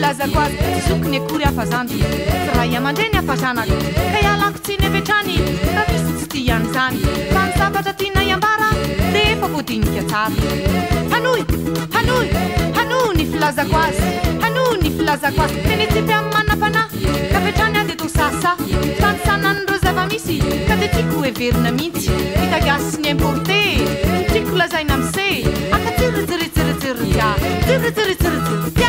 knakryhamane aftaako ka ialakitsiny vetrany raha misy tsy ti iany izany fanisafatra tinaiambara di efaoinikan nyfilazako azy hano ny filazako azy tenetepy amn'ny mana-panahy ka vitrany a dia to sasa fanisananreo zava-misy ka di triako everina mihitsy itagasiny ambonte tiako lazaina miseh akatiriiiiiirkairiiiiriia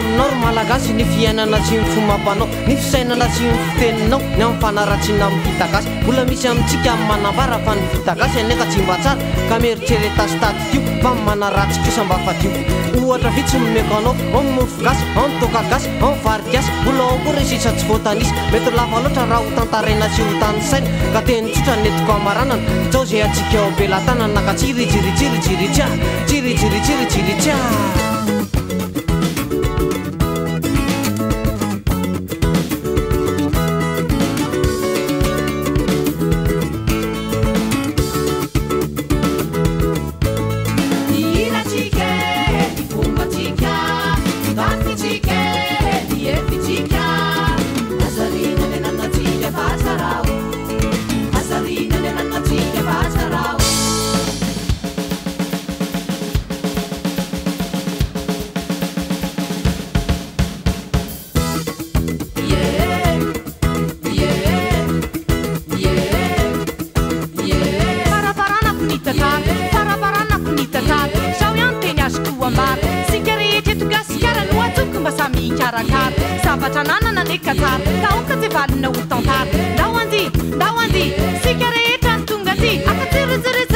minaor alagasy ny fiainana s ny fomampanao ny fisainana sy ny fteninao y mfinaola misy amtsa aaf htaottyfhi k t oa ata oeanak iyjijaijiiii arakara zavatra ananananeka zara taôka zeavalina olotantara ndaho anzy ndaho anzy sika rehetra ny tonga ty akatereerey